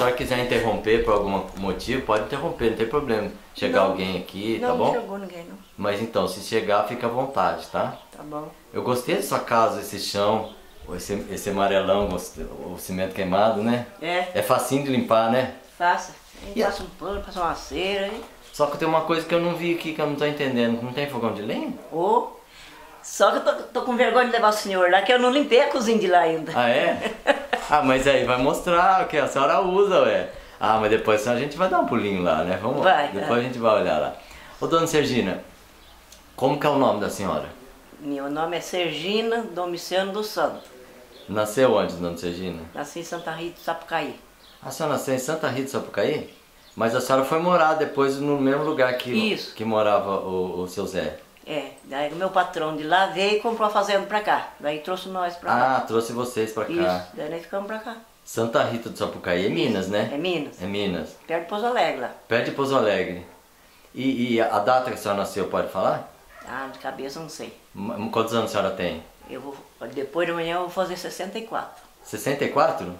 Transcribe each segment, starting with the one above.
Serginho, se a senhora quiser interromper por algum motivo, pode interromper, não tem problema. Chegar Não. alguém aqui, não, tá não bom? chegou ninguém, não. Mas então, se chegar, fica à vontade, tá? Tá bom. Eu gostei da sua casa, esse chão, esse, esse amarelão, o cimento queimado, né? É, É facinho de limpar, né? faça. E passa um pano, passa uma cera aí. Só que tem uma coisa que eu não vi aqui, que eu não tô entendendo. Não tem fogão de lenha? Ô, Só que eu tô, tô com vergonha de levar o senhor lá, que eu não limpei a cozinha de lá ainda. Ah, é? Ah, mas aí vai mostrar o que a senhora usa, ué. Ah, mas depois a gente vai dar um pulinho lá, né? Vamos Vai, Depois vai. a gente vai olhar lá. Ô, dona Sergina, como que é o nome da senhora? Meu nome é Sergina Domiciano do Santo. Nasceu onde, dona Sergina? Nasci em Santa Rita, Sapucaí. A senhora nasceu em Santa Rita, Sapucaí? Mas a senhora foi morar depois no mesmo lugar que, Isso. que morava o, o seu Zé. É, daí o meu patrão de lá veio e comprou a fazenda pra cá. Daí trouxe nós pra cá. Ah, trouxe vocês pra cá. Isso, daí nós ficamos pra cá. Santa Rita do Sapucaí é Minas, né? É Minas, É Minas. perto de Pouso Alegre lá. Perto de Pouso Alegre. E, e a data que a senhora nasceu, pode falar? Ah, de cabeça não sei. Quantos anos a senhora tem? Eu vou, depois de amanhã eu vou fazer 64. 64?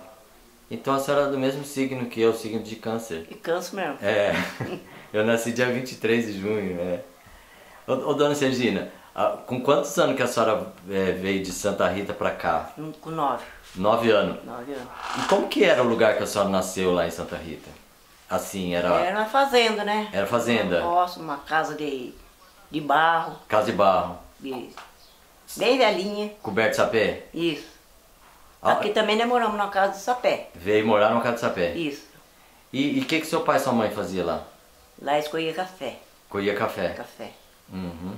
Então a senhora é do mesmo signo que eu, signo de câncer. E canso mesmo. É, eu nasci dia 23 de junho, é. Ô, ô dona Sergina, ah, com quantos anos que a senhora é, veio de Santa Rita pra cá? Com nove. Nove anos. Nove anos. E como que era o lugar que a senhora nasceu lá em Santa Rita? Assim, era Era uma fazenda, né? Era fazenda. Nossa, uma casa de, de barro, casa de barro, de, bem velhinha. coberto de sapé? Isso. Ah, Aqui também nós moramos numa casa de sapé. Veio morar numa casa de sapé. Isso. E o que, que seu pai e sua mãe fazia lá? Lá escolhia café. Colhia café. Café. Uhum.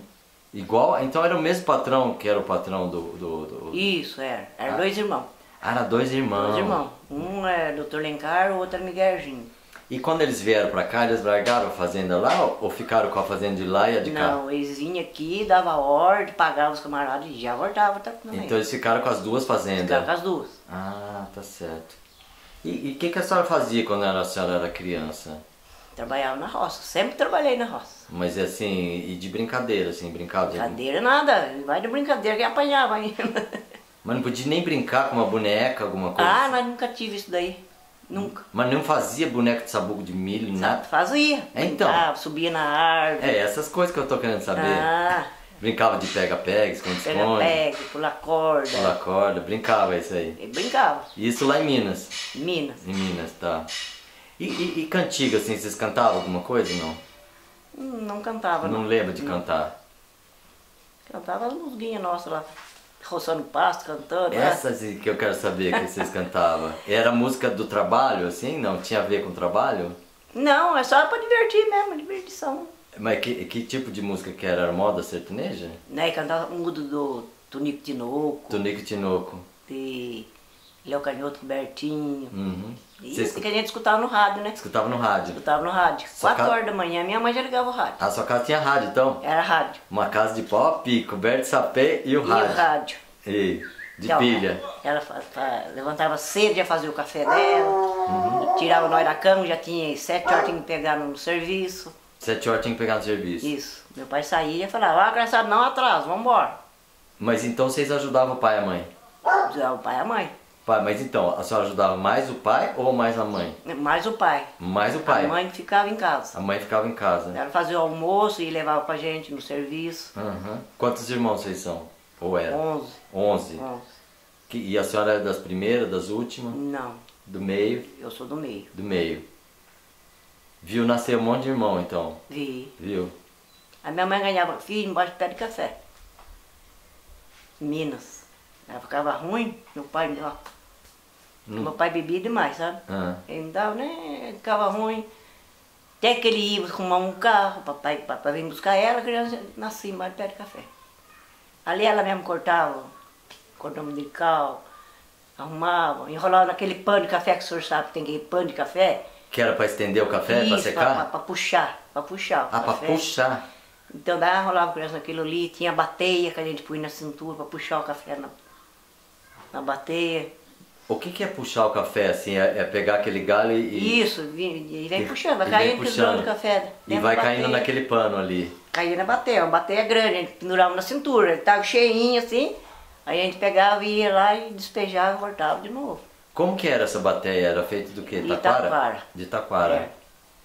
Igual, então era o mesmo patrão que era o patrão do. do, do... Isso, era. Era Ah. dois irmãos. Ah, era dois irmãos. Dois irmãos. Um é Dr. Lencar, o outro é Miguelzinho. E quando eles vieram pra cá, eles largaram a fazenda lá ou- ficaram com a fazenda de lá e a de cá? Não, eles vinham aqui, dava ordem, pagavam os camaradas e já voltavam também. Então eles ficaram com as duas fazendas. Ficavam com as duas. Ah, tá certo. E o que, que a senhora fazia quando a senhora era criança? Trabalhava na roça. Sempre trabalhei na roça. Mas assim, e de brincadeira, assim, brincava de... Brincadeira nada. Vai de brincadeira que apanhava ainda. Mas não podia nem brincar com uma boneca, alguma coisa ah, assim? nós nunca tive isso daí. Nunca. Mas não fazia boneca de sabugo de milho, nada? Fazia. É, então. Subia na árvore. É, essas coisas que eu tô querendo saber. Ah, Brincava de pega-pega, pega esconde-esconde, pega, pular corda. pular corda, brincava isso aí. E brincava. Isso lá em Minas. Em Minas. Em Minas, tá. E, e, e cantiga, assim, vocês cantavam alguma coisa não? Não cantava, Não não. lembro de cantar. Cantava as musguinhas nossas lá. Roçando pasto, cantando. né? Essas que eu quero saber que vocês cantavam. Era música do trabalho, assim? Não tinha a ver com trabalho? Não, é só pra divertir mesmo, divertição. Mas que, que tipo de música que era? Era moda sertaneja? Né? Cantava um mudo do Tonico Tinoco, Tonico Tinoco. de Léo Canhoto com Bertinho. Uhum. Isso que a gente escutava no rádio, né? escutavam no rádio. Escutava no rádio. Só Quatro horas da manhã, minha mãe já ligava o rádio. A sua casa tinha rádio, então? Era rádio. Uma casa de pop, coberto de sapé e o E rádio. o rádio. E de Então, pilha. Ela levantava cedo, já fazia o café dela, Uhum. tirava nós da cama, já tinha sete horas tinha que pegar no serviço. Sete horas tinha que pegar no serviço. Isso. Meu pai saía e falava, ah, engraçado, não atraso, vambora. Mas então vocês ajudavam o pai e a mãe? O pai e a mãe. Pai, mas então, a senhora ajudava mais o pai ou mais a mãe? Mais o pai. Mais o pai. A mãe ficava em casa. A mãe ficava em casa. Ela fazia o almoço e levava pra gente no serviço. Uhum. Quantos irmãos vocês são? Ou era? Onze. Onze. Onze. Que- E a senhora é das primeiras, das últimas? Não, Do meio? eu sou do meio. Do meio. Viu nascer um monte de irmão, então? Vi. Viu? A minha mãe ganhava filho embaixo de pé de café. Minas. Ela ficava ruim, meu pai, ó. Não- Meu pai bebia demais, sabe? Ah. Ele não dava, né? Ficava ruim. Até que ele ia arrumar um carro, papai, papai vinha buscar ela, a criança nascia embaixo de pé de café. Ali ela mesmo cortava, cordão umbilical, arrumava, enrolava naquele pano de café que o senhor sabe que tem aquele pano de café. Que era pra estender o café, pra Isso, secar? Pra puxar, pra puxar. o ah, pra café. puxar. Então daí rolava a criança naquilo ali, tinha a bateia que a gente punha na cintura pra puxar o café na, na bateia. O que, que é puxar o café, assim? É, é pegar aquele galho e... Isso, e vem e- puxando, vai e caindo puxando. o café. E dentro vai caindo naquele pano ali. Caía na bateia, uma bateia grande, a gente pendurava na cintura, ele tava cheinho assim, aí a gente pegava e ia lá e despejava e voltava de novo. Como que era essa bateia? Era feita do que? De Taquara? taquara. De taquara. É.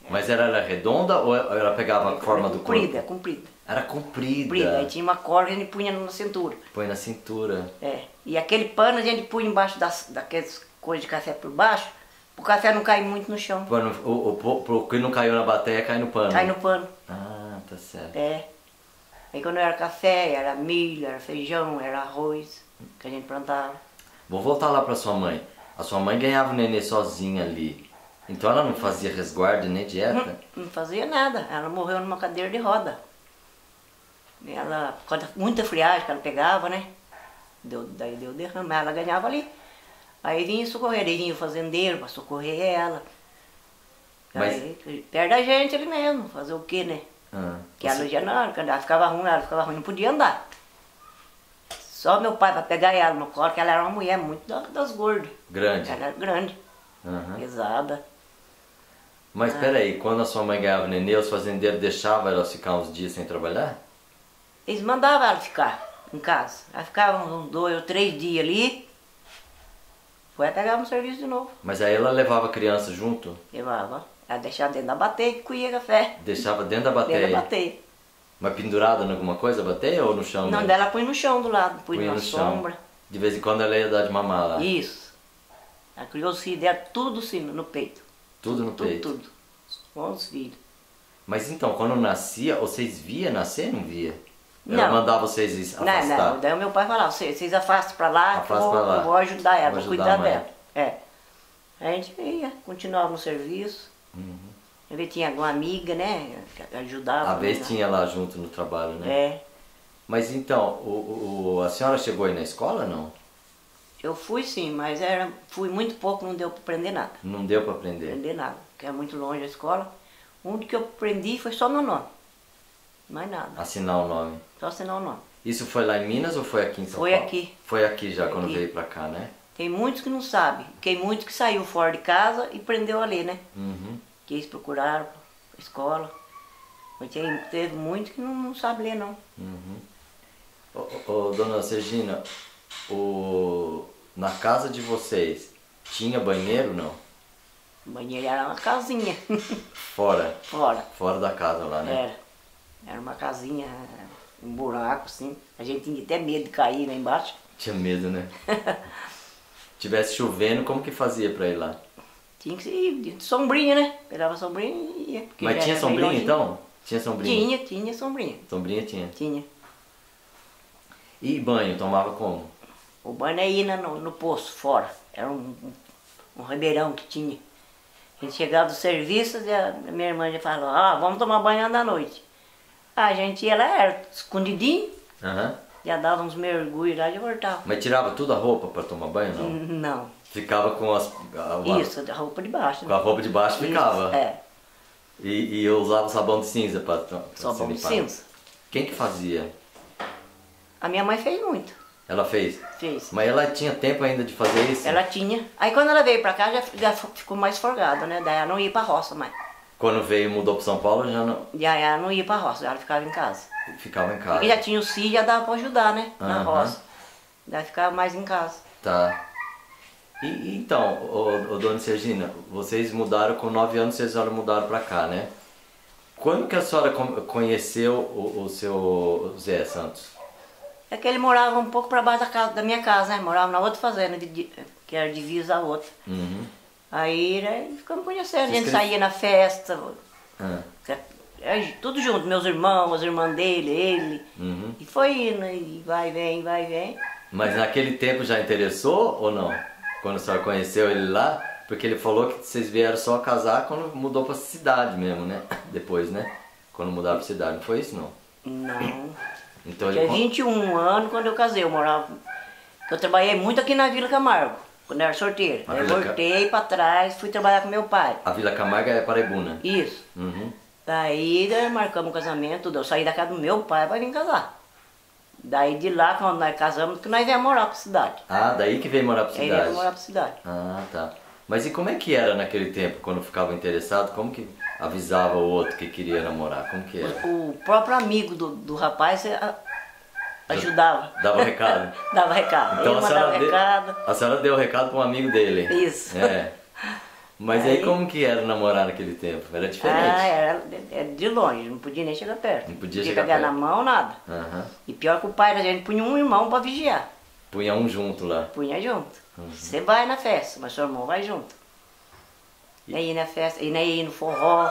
Mas ela era redonda ou ela pegava a forma do comprida, corpo? comprida. Era comprida. Comprida. Aí tinha uma corda que a gente punha na cintura. Põe na cintura. É. E aquele pano a gente punha embaixo das, daquelas coisas de café por baixo, o café não cair muito no chão. Pano, o, o, o, que não caiu na bateia cai no pano. Cai no pano. Ah, tá certo. É. Aí quando era café, era milho, era feijão, era arroz que a gente plantava. Vou voltar lá pra sua mãe. A sua mãe ganhava o nenê sozinha ali. Então ela não fazia resguardo nem dieta? Não fazia nada. Ela morreu numa cadeira de roda. Ela, por causa da muita friagem que ela pegava, né? Deu, daí deu derrame, ela ganhava ali. Aí vinha socorrer, aí vinha o fazendeiro para socorrer ela. Mas- Aí, perto da gente ali mesmo, fazer o quê, né? Ah, Que ela já não, ela ficava ruim, ela ficava ruim, não podia andar. Só meu pai para pegar ela no colo, que ela era uma mulher muito da- das gordas. Grande. Ela era grande, Aham. pesada. Mas peraí, quando a sua mãe ganhava nenê, os fazendeiros deixavam ela ficar uns dias sem trabalhar? Eles mandavam ela ficar em casa. Ela ficava uns dois ou três dias ali. Foi pegar no serviço de novo. Mas aí ela levava a criança junto? Levava. Ela deixava dentro da bateia que coía café. Deixava dentro da Dentro bateia? da bateia. Mas pendurada em alguma coisa, a bateia ou no chão? Não, dela põe no chão do lado, põe Punha na no chão. sombra. De vez em quando ela ia dar de mamar lá. Isso. Ela criou os filhos dela, tudo sim, no peito. Tudo no Tudo, peito. tudo. Com os filhos. Mas então, quando nascia, vocês via nascer não via? Ela Não. mandava vocês Não, afastar? não. Daí o meu pai falava, vocês, vocês afastam pra lá, que eu vou, lá. eu vou ajudar ela, Vou vou, ajudar cuidar dela. É. A gente ia, continuava no serviço. Uhum. Às vezes tinha alguma amiga, né? Que ajudava. A vez né? tinha lá junto no trabalho, né? É. Mas então, o, o- a senhora chegou aí na escola não? Eu fui sim, mas era, fui muito pouco, não deu para aprender nada. Não deu para aprender? Aprender nada, porque é muito longe a escola. O único que eu aprendi foi só meu nome. Mais nada. Assinar o nome. Só assinar o nome. Isso foi lá em Minas ou foi aqui em São Foi Paulo? aqui. Foi aqui já Foi quando aqui. veio pra cá, né? Tem muitos que não sabem. Tem muitos que saiu fora de casa e prendeu ali, né? Uhum. Que eles procuraram a escola. Mas tem, teve muitos que não, não sabem ler, não. Uhum. Ô, ô, ô, dona Sergina, o, na casa de vocês tinha banheiro não? O banheiro era uma casinha. Fora, fora. fora da casa lá, né? Era. Era uma casinha, um buraco, assim. A gente tinha até medo de cair lá embaixo. Tinha medo, né? Tivesse chovendo, como que fazia pra ir lá? Tinha que ir de sombrinha, né? Pegava sombrinha e ia. Mas tinha sombrinha então? Tinha sombrinha? Tinha, tinha sombrinha. Sombrinha tinha. Tinha. E banho, tomava como? O banho aí ia no, no poço, fora. Era um, um, um ribeirão que tinha. A gente chegava do serviço e a minha irmã já falou, ah, vamos tomar banho da noite. A gente ia lá, era escondidinho, Aham. já dava uns mergulhos lá e voltava. Mas tirava toda a roupa pra tomar banho, não? Não. Ficava com as... a- Isso, a roupa de baixo. Com a roupa de baixo ficava. Isso, É, E, e eu usava sabão de cinza se bom de cinza. Quem que fazia? A minha mãe fez muito, Ela fez? fez. Mas ela tinha tempo ainda de fazer isso? Ela tinha. Aí quando ela veio pra cá já, já ficou mais folgada, né? Daí ela não ia pra roça mais. Quando veio e mudou pra São Paulo, já não aí ela não ia pra roça, ela ficava em casa. ficava em casa. Porque já tinha o filhos, já dava pra ajudar, né? Na Aham. roça. Daí ficava mais em casa. Tá. E, então, ô, ô, dona Sergina, vocês mudaram com 9 anos, vocês já mudaram pra cá, né? Quando que a senhora con- conheceu o, o seu Zé Santos? É que ele morava um pouco pra baixo da, casa, da minha casa, né? Morava na outra fazenda, de- que era divisa a outra. Uhum. Aí né, ficamos conhecendo, a gente saía na festa, Ah, é, tudo junto, meus irmãos, as irmãs dele, ele. uhum. E foi indo, e vai, vem, vai, vem. Mas naquele tempo já interessou ou não? Quando a senhora conheceu ele lá? Porque ele falou que vocês vieram só casar quando mudou pra cidade mesmo, né? Depois, né? Quando mudaram pra cidade. Não foi isso, não? Não. Então ele... Tinha con- 21 anos quando eu casei, eu morava. Eu trabalhei muito aqui na Vila Camargo, quando eu era Aí eu voltei pra trás, fui trabalhar com meu pai. A Vila Camarga é Paraibuna. Isso. Uhum. Daí marcamos o casamento, tudo. eu saí da casa do meu pai pra vir casar. Daí de lá, quando nós casamos, que nós viemos morar pra cidade. Ah, daí que veio morar pra Aí cidade. viemos morar pra cidade. Ah, tá. Mas e como é que era naquele tempo, quando ficava interessado? Como que avisava o outro que queria namorar? Como que era? O próprio amigo do, do rapaz, a- Ajudava. Dava recado. Dava recado. Então Ele a senhora, recado. a senhora deu recado para um amigo dele. Isso. É. Mas aí, Aí- como que era namorar naquele tempo? Era diferente. Ah, era, era de longe, não podia nem chegar perto. Não podia Não chegar pegar perto. na mão, nada. Aham. E pior que o pai da gente punha um irmão pra vigiar. Punha um junto lá. Punha junto. Uhum. Você vai na festa, mas seu irmão vai junto. E aí na festa, e nem ir no forró.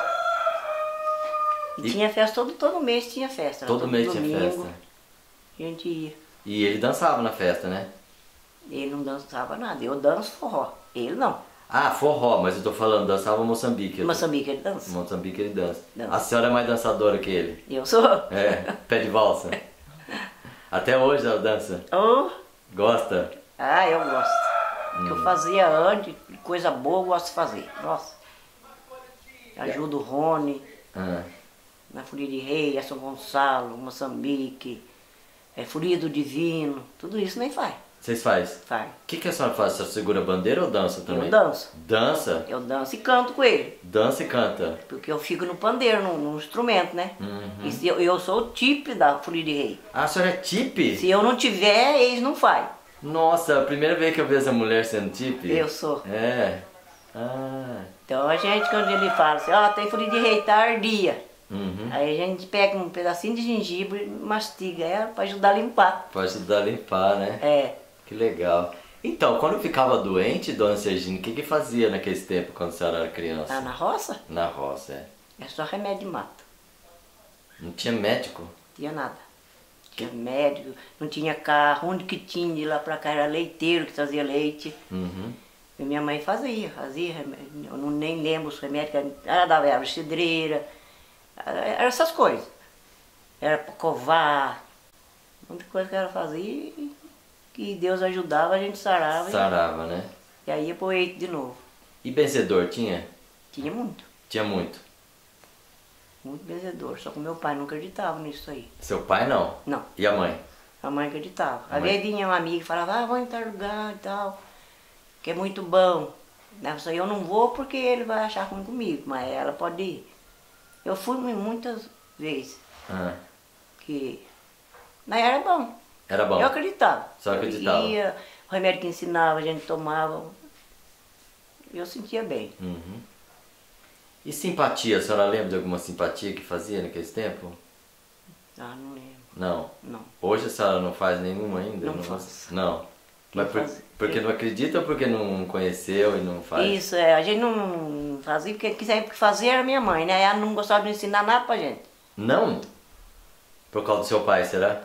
E, E- tinha festa todo, todo mês tinha festa. era Todo mês tinha domingo, festa. A gente ia. E ele dançava na festa, né? Ele não dançava nada. Eu danço forró. Ele não. Ah, forró, mas eu tô falando, dançava Moçambique. Moçambique ele dança. Moçambique ele dança. Dança. A senhora é mais dançadora que ele. Eu sou. É, pé de valsa. Até hoje ela dança. Oh, Gosta? ah, eu gosto. Hum. que eu fazia antes, coisa boa, eu gosto de fazer. Nossa. Ajudo o Rony. Ah, na Folia de Rei, é São Gonçalo, Moçambique, é Folia do Divino, tudo isso nem faz. Vocês faz? Faz. O que, que a senhora faz? A senhora segura a bandeira ou dança também? Eu danço. Dança? Eu danço e canto com ele, Dança e canta. porque eu fico no pandeiro, no, no instrumento, né? Uhum. E se eu, eu sou o tipo da Folia de Rei. Ah, a senhora é tipe? Se eu não tiver, eles não fazem. Nossa, a primeira vez que eu vejo essa mulher sendo tipe. Eu sou. É. Ah. Então a gente, quando ele fala assim, ó, tem Folia de Rei, tá ardia. Uhum. Aí a gente pega um pedacinho de gengibre e mastiga ela pra ajudar a limpar. Pode ajudar a limpar, né? É. Que legal. Então, quando ficava doente, dona Sergine, o que, que fazia naquele tempo quando a senhora era criança? Tá na roça, Na roça, é. é só remédio de mato. Não tinha médico? tinha nada. Tinha médico, não tinha carro, onde que tinha de lá pra cá era leiteiro que trazia leite. Uhum. E minha mãe fazia, fazia, remédio. eu não, nem lembro os remédios, ela dava erva cidreira, era essas coisas. Era pra covar, muita coisa que ela fazia e que Deus ajudava, a gente sarava Sarava, né? e aí ia pro eito de novo. E benzedor tinha? Tinha muito, Tinha muito. muito benzedor, só que meu pai não acreditava nisso aí. Seu pai não? Não. E a mãe? A mãe acreditava. A Às mãe- vezes vinha uma amiga e falava, ah, vou em tal lugar e tal, que é muito bom. Ela falou, eu não vou porque ele vai achar ruim comigo, mas ela pode ir. Eu fui muitas vezes, Ah, que mas era bom. era bom. Eu acreditava. Só acreditava. Eu ia, o remédio que ensinava, a gente tomava. Eu sentia bem. Uhum. E simpatia? A senhora lembra de alguma simpatia que fazia naquele tempo? Ah, não lembro. Não. Não. Hoje a senhora não faz nenhuma ainda? Não faço. Não. Mas por- faz- porque não acredita ou porque não conheceu e não faz? Isso, é, a gente não, fazia, porque quem sempre fazia era minha mãe, né? Ela não gostava de ensinar nada pra gente. Não? Por causa do seu pai, será?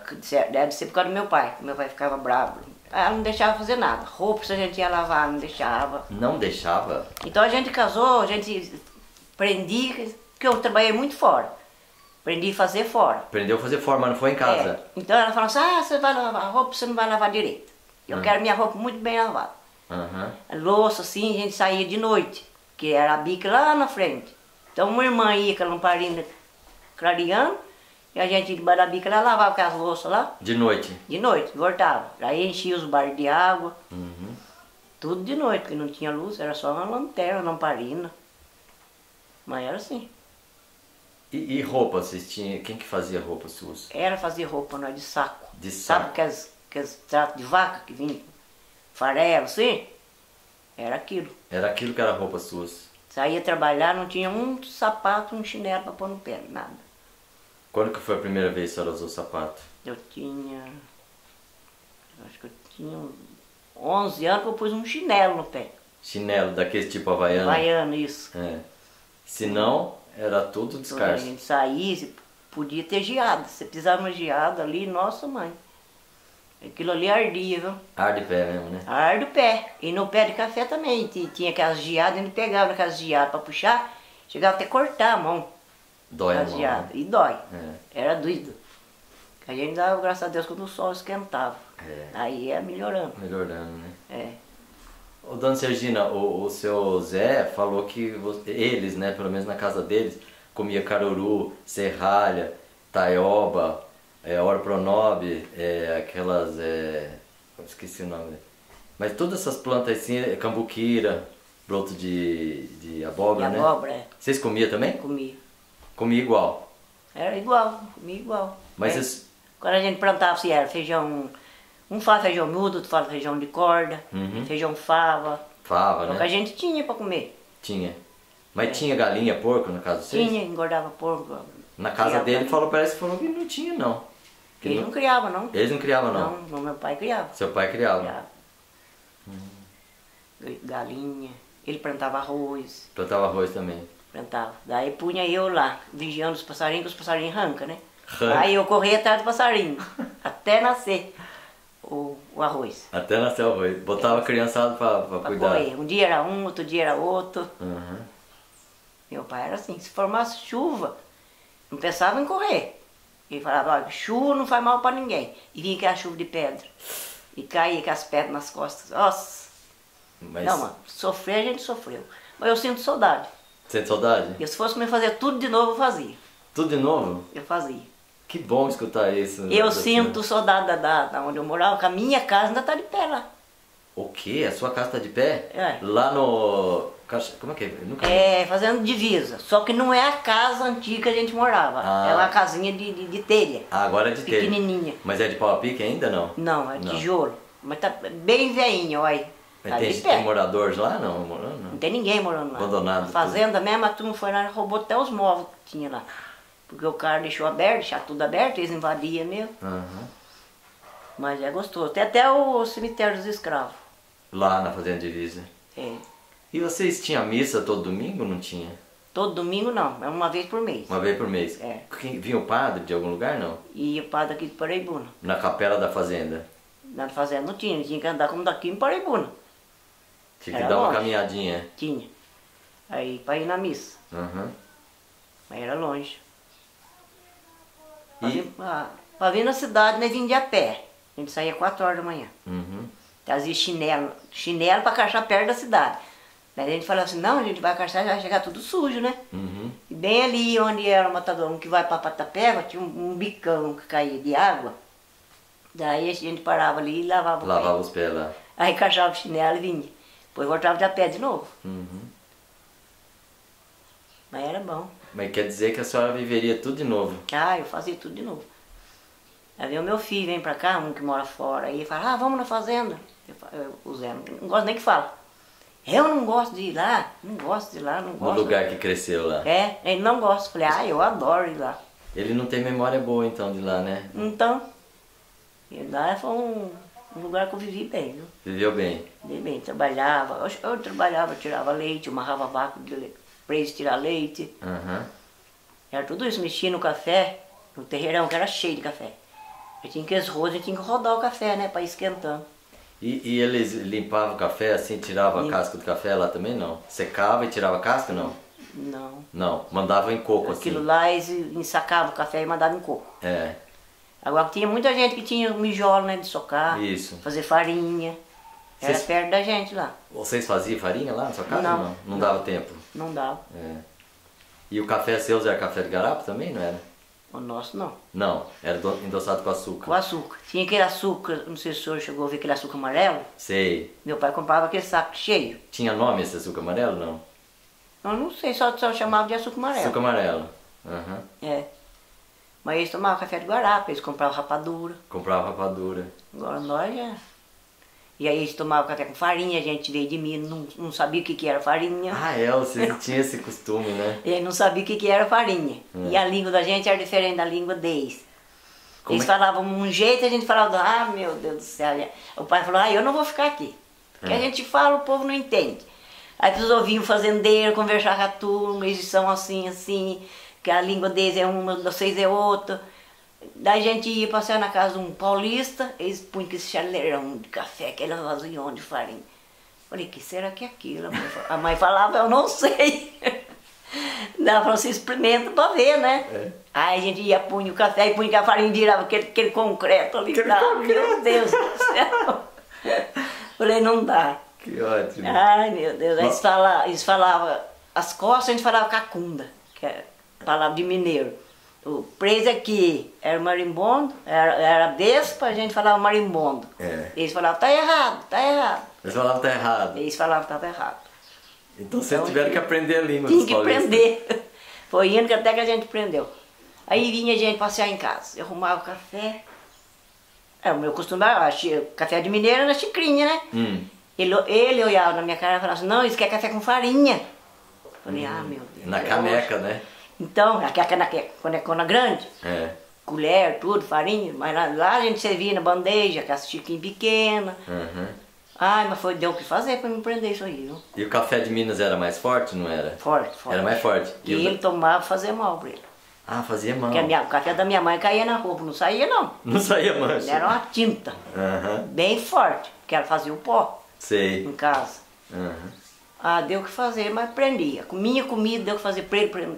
Deve ser por causa do meu pai. Meu pai ficava bravo. Ela não deixava fazer nada. Roupa se a gente ia lavar, não deixava. Não deixava? Então a gente casou, a gente aprendi, porque eu trabalhei muito fora. Aprendi a fazer fora. Aprendeu a fazer forma, não foi em casa? É. Então ela falou assim, ah, você vai lavar roupa, você não vai lavar direito. Eu Hum. quero minha roupa muito bem lavada. Aham. Louça, assim, a gente saía de noite, que era a bica lá na frente. Então uma irmã ia com a lamparina clareando, e a gente debaixo da bica lá lavava aquelas louças lá. De noite? De noite, voltava. Aí enchia os bares de água, Uhum. tudo de noite, porque não tinha luz, era só uma lanterna, lamparina. Mas era assim. E, e roupa, vocês tinham... Quem que fazia roupa suas? Era fazer roupa, nós de saco. De Sabe saco. aqueles, aqueles tratos de vaca que vinha farelo, assim? Era aquilo. Era aquilo que era roupa suas. Saía trabalhar, não tinha um sapato, um chinelo para pôr no pé, nada. Quando que foi a primeira vez que a senhora usou sapato? Eu tinha. Acho que eu tinha uns 11 anos que eu pus um chinelo no pé. Chinelo, daquele tipo havaiano? Baiano, isso. É. Se não, era tudo Quando a descalço. gente saísse, podia ter geada. Se precisava uma geada ali, nossa mãe. Aquilo ali ardia, viu? Ar de pé mesmo, né? Arde o pé. E no pé de café também. ti- Tinha aquelas geadas, gente pegava naquelas geadas para puxar, chegava até cortar a mão. Dói a mão. né? E dói. É. Era doído. A gente dava graças a Deus quando o sol esquentava. É. Aí ia melhorando. Melhorando, né? É. Ô, dona Sergina, o, o seu Zé falou que vo- eles, né, pelo menos na casa deles, comia caruru, serralha, taioba, é, orpronobe, é, aquelas, é, esqueci o nome, mas todas essas plantas assim, é, cambuquira, broto de, de abóbora, né? abóbora, é. Vocês comiam também? Comia. Comia igual. Era igual, comia igual. Mas é. Quando a gente plantava, se era feijão, um fala feijão mudo, outro fala feijão de corda, Uhum. feijão fava. Fava, É o que a né? gente tinha para comer. Tinha. Mas tinha galinha, porco na casa de vocês? Tinha, engordava porco. Na casa dele galinha. falou, parece que falou que não tinha, não. Que Eles não- não criavam, não. Eles não criavam, não. Não, meu pai criava. Seu pai criava. criava. Galinha. Ele plantava arroz, Plantava arroz também. plantava. Daí punha eu lá, vigiando os passarinhos, que os passarinhos arrancam, né? Arranca. Aí eu corria atrás do passarinho, até nascer o, o arroz. Até nascer o arroz. Botava a criançada pra, pra Pra cuidar. correr. Um dia era um, outro dia era outro. Uhum. Meu pai era assim, se formasse chuva, não pensava em correr. Ele falava, chuva não faz mal para ninguém. E vinha aquela chuva de pedra. E caía com as pedras nas costas. Nossa! Mas Não, mano, sofrer a gente sofreu. Mas eu sinto saudade. sente saudade? E se fosse me fazer tudo de novo, eu fazia. Tudo de novo? Eu fazia. Que bom escutar isso. Eu sinto saudade da, da, da onde eu morava, que a minha casa ainda tá de pé lá. O quê? A sua casa tá de pé? É. Lá no... Como é que é? Nunca... É, fazendo divisa. Só que não é a casa antiga que a gente morava. Ah. É uma casinha de, de, de telha. Ah, agora é de telha. Pequenininha. Mas é de pau a pique ainda, não? Não, é Não. tijolo. Mas tá bem veinho, olha. Mas Tá tem, tem moradores lá? Não, morando não. Não tem ninguém morando lá. Abandonado fazenda mesmo, a turma foi lá e roubou até os móveis que tinha lá. Porque o cara deixou aberto, deixar tudo aberto, eles invadiam mesmo. Aham. Mas é gostoso. Tem até o cemitério dos escravos. Lá na Fazenda Divisa. É. E vocês tinham missa todo domingo ou não tinha? Todo domingo não, é uma vez por mês. Uma vez por mês? É. Vinha o padre de algum lugar, não? E o padre aqui de Paraibuna. Na capela da fazenda. Na fazenda não tinha, tinha que andar como daqui em Paraibuna. Tinha que Era dar uma longe. caminhadinha. Tinha. Aí para ir na missa. Aham. Mas era longe. Pra, E- vir, pra, pra vir na cidade, nós vínhamos de a pé. A gente saía 4 horas da manhã. Uhum. Trazia chinelo, chinelo para caçar perto da cidade. Daí a gente falava assim, não, a gente vai caçar, vai chegar tudo sujo, né? Uhum. E bem ali onde era o matador, um que vai para Patapeva, tinha um, um bicão que caía de água. Daí a gente parava ali e lavava. Lavava os pés lá. Aí cachava o chinelo e vinha. Depois voltava de a pé de novo. Uhum. Mas era bom. Mas quer dizer que a senhora viveria tudo de novo. Ah, eu fazia tudo de novo. Aí vem o meu filho, vem pra cá, um que mora fora, aí ele fala, ah, vamos na fazenda. Eu, eu, o Zé, não, não gosto nem que fala. Eu não gosto de ir lá, não gosto de ir lá, não No gosto. lugar que cresceu lá. É, ele não gosta. Falei, ah, eu adoro ir lá. Ele não tem memória boa então de lá, né? Então, e lá foi um, um lugar que eu vivi bem, viu? Viveu bem. Vivi bem, trabalhava, eu, eu trabalhava, tirava leite, amarrava le- pra eles tirar leite. Aham. Era tudo isso, mexia no café, no terreirão que era cheio de café. Eu tinha que esrozer, eu tinha que rodar o café, né, pra ir esquentando. E, e eles limpavam o café assim, tirava a casca do café lá também não? Secava e tirava a casca não? Não. Não, mandava em coco Aquilo assim. lá eles ensacavam o café e mandavam em coco. É, Agora tinha muita gente que tinha mijola, né, de socar, Isso. fazer farinha. Era Vocês- perto da gente lá. Vocês faziam farinha lá na sua casa? Não, Não, não, não. dava tempo. Não dava. É. E o café seu era café de garapa também, não era? O nosso não. Não, era do- endossado com açúcar. Com açúcar. Tinha aquele açúcar, não sei se o senhor chegou a ver aquele açúcar amarelo. Sei. Meu pai comprava aquele saco cheio. Tinha nome esse açúcar amarelo? Não. Eu não sei, só, só chamava de açúcar amarelo. Açúcar amarelo. Aham. É. Mas eles tomavam café de guarapa, eles compravam rapadura. Comprava rapadura. Agora nós já. E aí eles tomavam café com farinha, a gente veio de Minas, não, não sabia o que, que era farinha. Ah, é, vocês tinham esse costume, né? E aí não sabia o que, que era farinha. É. E a língua da gente era diferente da língua deles. Como eles é- falavam um jeito e a gente falava, ah meu Deus do céu. O pai falou, ah, eu não vou ficar aqui. Porque É. a gente fala, o povo não entende. Aí eles ouviam o fazendeiro conversar com a turma, eles são assim, assim, que a língua deles é uma, vocês é outra. Daí a gente ia passear na casa de um paulista, eles punham aquele chaleirão de café, aquele vasilhão de farinha. Falei, que será que é aquilo? A mãe, fa- a mãe falava, eu não sei. Ela falou assim, experimenta pra ver, né? É. Aí a gente ia, punha o café e punha a farinha, virava aquele, aquele concreto ali. Aquele Ah, concreto. Meu Deus do céu. Falei, não dá. Que ótimo. Ai, meu Deus. Aí eles falavam, eles falavam, as costas a gente falava cacunda, que é palavra de mineiro. O preso aqui era marimbondo, era, era despa, a gente falava marimbondo. É. Eles falavam, tá errado, tá errado. Eles falavam tá errado. Eles falavam estava errado. Então vocês Então, tiveram que aprender a língua Tinha que aprender. Foi indo que até que a gente aprendeu. Aí vinha a gente passear em casa. Eu arrumava o café, É, o meu costume era café de mineiro na xicrinha, né? Hum. Ele, ele olhava na minha cara e falava assim, não, isso aqui é café com farinha. Eu Falei, ah, meu Deus. Na é caneca, hoje. né? Então, aquela caneca, canecona grande, É. colher, tudo, farinha, mas lá, lá a gente servia na bandeja, com as chiquinhas pequenas. Uhum. Ai, mas foi, deu o que fazer pra me prender isso aí, viu? E o café de Minas era mais forte, não era? Forte, forte. Era mais forte. E o ele da- tomava fazer mal pra ele. Ah, fazia mal. Porque minha- o café da minha mãe caía na roupa, não saía não. Não saía mancha. era uma tinta, Aham. bem forte, porque ela fazia o pó Sei. em casa. Aham. Ah, deu o que fazer, mas prendia. Minha comida deu o que fazer pra ele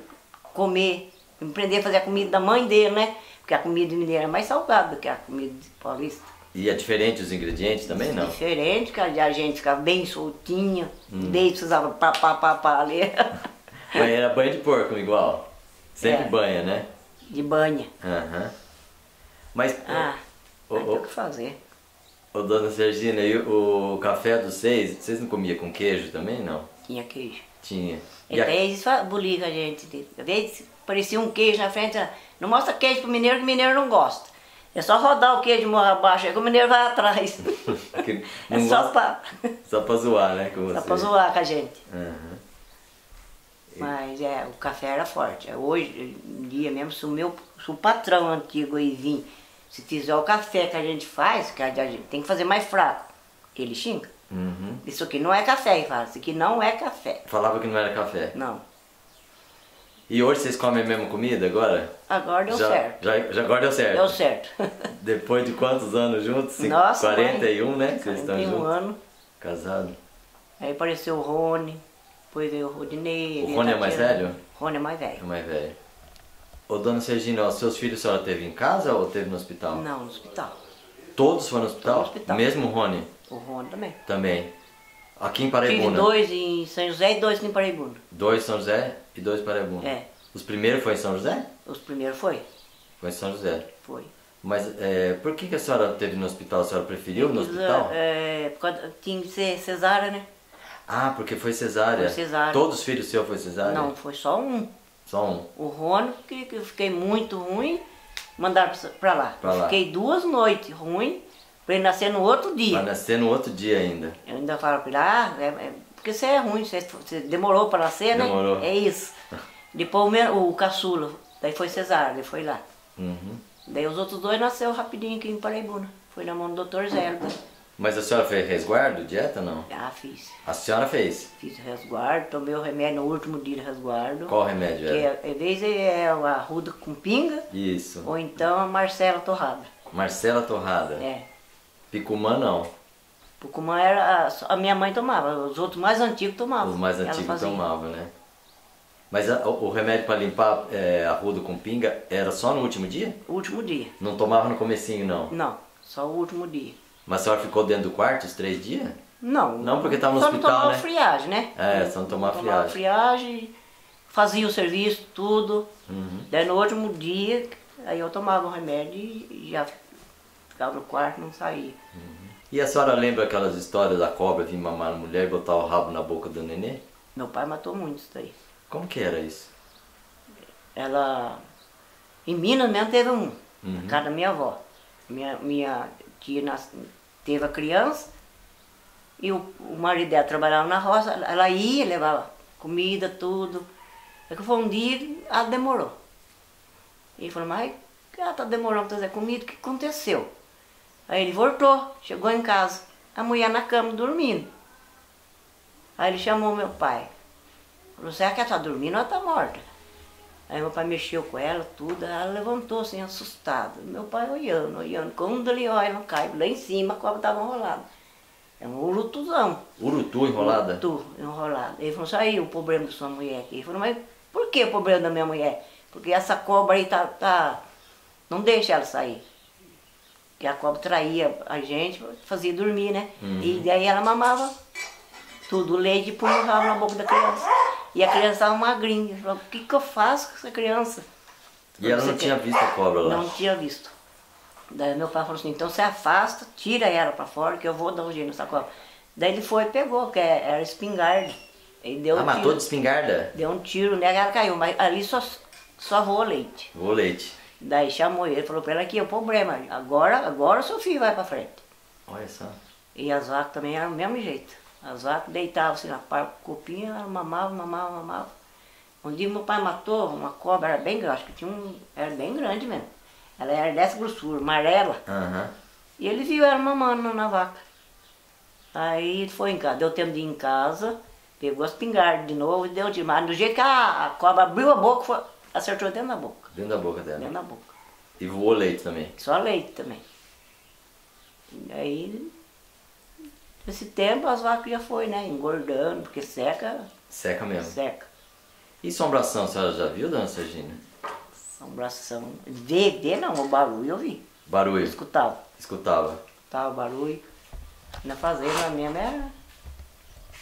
comer. Me prender a fazer a comida da mãe dele, né? Porque a comida mineira é mais salgada do que a comida de paulista. E é diferente os ingredientes também, não? Diferente, que a gente ficava bem soltinha, Hum. daí precisava pá, pá, pá, pá era banho de porco igual. Sempre É. banha, né? de banha. Aham. Mas, Ah, ô, deu o que fazer. ô, dona Sergina, e o, o café dos seis, vocês não comiam com queijo também, não? Tinha queijo. Tinha. E E a- até bulia com a gente. Às vezes parecia um queijo na frente. Não mostra queijo pro mineiro que o mineiro não gosta. É só rodar o queijo morra abaixo, aí que o mineiro vai atrás. é só pra, Só pra zoar, né? Com só você. pra zoar com a gente. Aham. Mas é, o café era forte. É, Hoje em dia mesmo, se o meu se o patrão antigo aí vir, se fizer o café que a gente faz, que a gente tem que fazer mais fraco, ele xinga. Uhum. Isso aqui não é café, ele fala, isso aqui não é café. Falava que não era café. Não. E hoje vocês comem a mesma comida agora? Agora deu já, certo. Já, já agora deu certo. Deu certo. Depois de quantos anos juntos? Nossa, 41, né? Que vocês estão 41 juntos. anos. Casados. Aí apareceu o Rony, depois veio o Rodinei. O a Rony é mais velho? Rony é mais É velho. mais velho. Ô, dona Sergina, seus filhos a senhora teve em casa ou teve no hospital? Não, no hospital. Todos foram no hospital? Todos no hospital. Mesmo o Rony? O Rony também. Também. Aqui em Tive Paraibuna? dois em São José e dois em Paraibuna. Dois em São José e dois em Paraibuna. É. Os primeiros foi em São José? Os primeiros foi. Foi em São José. Foi. Mas é, por que, que a senhora teve no hospital? A senhora preferiu no hospital? É, por causa- tinha que ser cesárea, né? Ah, porque foi cesárea. Foi cesárea. Todos os filhos seus foi cesárea? Não, foi só um. Só um. O Rony, que, que eu fiquei muito ruim, mandaram pra- lá. Pra lá. fiquei duas noites ruim, pra ele nascer no outro dia. Vai nascer no outro dia ainda. Eu ainda falo pra ele, ah, é, é porque você é ruim, você, você demorou para nascer, né? Demorou. É isso. Depois o, meu- o caçula, daí foi cesárea, ele foi lá. Uhum. Daí os outros dois nasceu rapidinho aqui em Paraibuna. Foi na mão do doutor Zé. Mas a senhora fez resguardo, dieta não? Ah, fiz. A senhora fez. Fiz resguardo, tomei o remédio no último dia de resguardo. Qual remédio Que era? é, às vezes é a ruda com pinga, Isso. ou então a Marcela Torrada. Marcela Torrada. É. Picumã não. Pucumã era. A, minha mãe tomava, os outros mais antigos tomavam. Os mais antigos tomavam, né? Mas a- o remédio para limpar é, arruda com pinga era só no último dia? O último dia. Não tomava no comecinho, não. Não, só o último dia. Mas a senhora ficou dentro do quarto os três dias? Não. Não, porque tava no só hospital, não tomava né? friagem, né? É, só não tomava tomava friagem, fazia o serviço, tudo. Uhum. Daí no último dia, aí eu tomava o remédio e já ficava no quarto, não saía. E a senhora lembra aquelas histórias da cobra vir mamar a mulher e botar o rabo na boca do nenê? Meu pai matou muito isso daí. Como que era isso? Ela. Em Minas mesmo teve um, Uhum. na casa da minha avó. Minha, minha tia nas- teve a criança e o, o marido dela trabalhava na roça, ela- ia, levava comida, tudo. Aí que foi um dia, ela demorou. E falou, mas ela tá demorando pra trazer comida, o que aconteceu? Aí ele voltou, chegou em casa, a mulher na cama dormindo. Aí ele chamou meu pai. Falou, será que ela tá dormindo ou ela tá morta? Aí meu pai mexeu com ela, tudo, ela levantou assim, assustada. Meu pai olhando, olhando. Quando ele olha, não cai. Lá em cima a cobra estava enrolada. É um urutuzão. Urutu enrolada? Urutu enrolado. Ele falou, aí o problema da sua mulher aqui. Ele falou, mas por que o problema da minha mulher? Porque essa cobra aí tá. tá não deixa ela sair. Porque a cobra traía a gente, fazia dormir, né? Uhum. E daí ela mamava tudo, o leite e punha o rabo na boca da criança. E a criança estava magrinha. Falou, o que, que eu faço com essa criança? E ela não tinha visto a cobra lá? Não tinha visto. Daí meu pai falou assim, então você afasta, tira ela pra fora que eu vou dar um jeito nessa cobra. Daí ele foi e pegou, que era espingarda. Ele deu Ah, um matou tiro, de espingarda? deu um tiro nela, ela caiu, mas ali só, só voou leite. O leite. Daí chamou ele, falou pra ela aqui, é o problema, agora, agora o seu filho vai pra frente. Olha só. E as vacas também eram do mesmo jeito. As vacas deitavam assim na copinha, ela mamava, mamava, mamava. Um dia meu pai matou uma cobra, era bem grande, acho que tinha um. Era bem grande mesmo. Ela era dessa grossura, amarela. Aham. E ele viu ela mamando na vaca. Aí ele foi em casa, deu tempo de ir em casa, pegou a espingarda de novo e deu de mas Do jeito que a, a cobra abriu a boca, foi- acertou dentro da boca. Dentro da boca dela. Dentro da boca. E voou leite também. Só leite também. E aí, nesse tempo as vacas já foi, né? Engordando, porque seca, Seca mesmo. seca. E assombração, a senhora já viu, dona Sergina? Assombração. Ver, ver não, o barulho eu vi. Eu Barulho. escutava. Escutava. Escutava o barulho. Na fazenda mesmo era.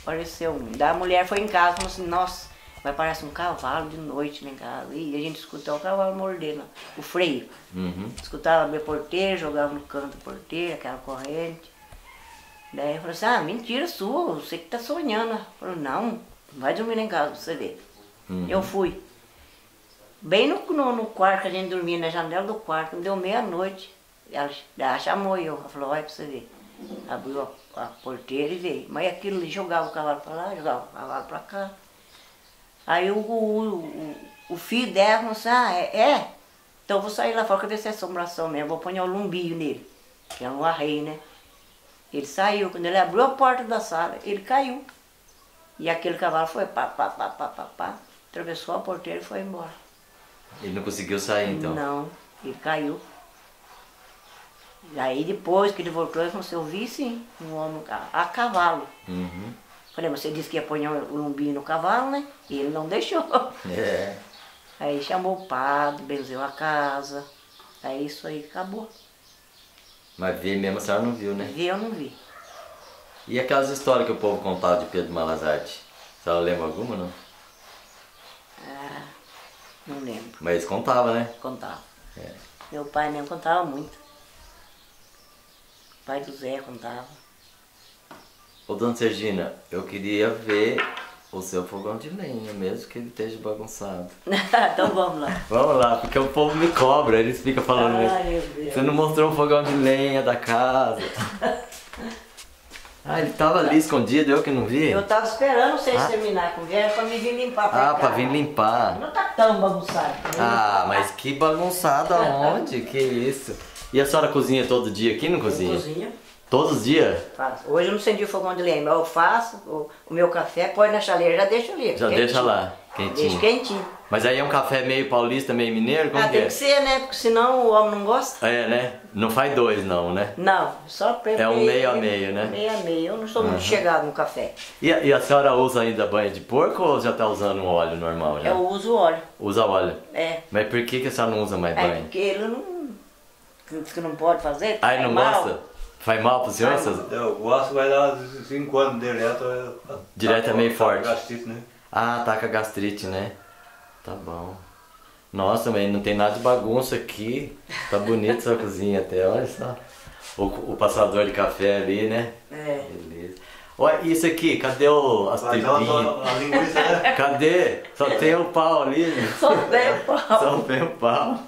Apareceu um. Daí a mulher foi em casa e falou assim, nossa, vai parecer um cavalo de noite lá em casa. E a gente escutou o cavalo mordendo o freio. Uhum. Escutava abrir a porteira, jogava no canto da porteira, aquela corrente. Daí eu falei assim, ah, mentira sua, você que tá sonhando. Ela falou, não, vai dormir lá em casa pra você ver. Uhum. Eu fui. Bem no, no, no quarto que a gente dormia, na janela do quarto, deu meia-noite. Ela, ela chamou eu, ela falou, vai pra você ver. Abriu a, a porteira e veio. Mas aquilo ali jogava o cavalo pra lá, jogava o cavalo pra cá. Aí o, o, o, filho dela falou assim, ah, é? é? Então eu vou sair lá fora pra ver se é assombração mesmo, vou pôr o lumbinho nele, que é um arreio, né? Ele saiu, quando ele abriu a porta da sala, ele caiu. E aquele cavalo foi pá, pá, pá, pá, pá, pá, atravessou a porteira e foi embora. Ele não conseguiu sair então? Não, ele caiu. Aí depois que ele voltou, ele falou assim, eu vi sim, um homem a, a cavalo. Uhum. Falei, mas você disse que ia pôr o lumbinho no cavalo, né? E ele não deixou. É. Aí chamou o padre, benzeu a casa. Aí isso aí acabou. Mas ver mesmo a senhora não viu, né? Vi eu não vi. E aquelas histórias que o povo contava de Pedro Malazarte? A senhora lembra alguma, não? Ah, não lembro. Mas eles contavam, né? Contava. É. Meu pai mesmo contava muito. O pai do Zé contava. Ô, dona Sergina, eu queria ver o seu fogão de lenha, mesmo que ele esteja bagunçado. então vamos lá. Vamos lá, porque o povo me cobra, eles ficam falando Ai, mesmo. meu Deus. Você não mostrou o fogão de lenha da casa. Ah, ele tava ali escondido, eu que não vi? Eu tava esperando vocês Ah. terminar a conversa pra me vir limpar pra Ah, cá. pra vir limpar. Não tá tão bagunçado. Ah, mas que bagunçado aonde? Que isso? E a senhora cozinha todo dia aqui, não cozinha? Cozinha. Todos os dias? Faço. Hoje eu não acendi o fogão de lenha, mas eu faço o, o meu café, põe na chaleira, já deixa ali. Já quentinho. deixa lá, quentinho. Deixa quentinho. Mas aí é um café meio paulista, meio mineiro? Como ah, que tem é? que ser, né? Porque senão o homem não gosta. É, né? Não faz dois não, né? Não, só pra É um meio a meio, né? Meio a meio. Eu não sou muito chegado no café. E a, e a senhora usa ainda banha de porco ou já tá usando um óleo normal já? Eu uso óleo. Usa óleo. É. Mas por que, que a senhora não usa mais É banho? porque ele não. Diz que não pode fazer. Ah, faz ele não mal. gosta? Faz mal pro senhor? Essas- Eu gosto, vai dar 5 anos direto. é- Direto é meio tá- forte. Gastrite, né? Ah, tá com a gastrite, né? Tá bom. Nossa, mas não tem nada de bagunça aqui. Tá bonito essa cozinha até, olha só. O, o passador de café ali, né? É. Beleza. Olha, isso aqui, cadê o, as linguiça, né? Cadê? Só tem o pau ali. Só bem pau. Só tem o pau.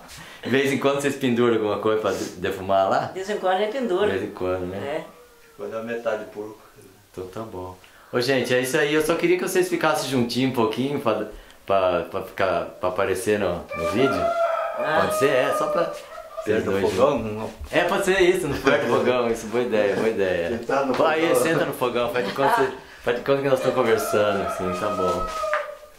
De vez em quando vocês penduram alguma coisa pra de- defumar lá? De vez em quando é De pendura. vez em quando, né? É. Vai dar metade de porco. Então tá bom. Ô gente, é isso aí. Eu só queria que vocês ficassem juntinho um pouquinho pra, pra, pra, ficar, pra aparecer no, no vídeo. Ah. Pode ser? É, só pra. Perto do dois fogão. não- É, pode ser isso, no perto do fogão. Isso, boa ideia, boa ideia. Sentar no Aí, fogão. senta no fogão, faz de conta, que- faz de conta que nós estamos conversando, assim, tá bom.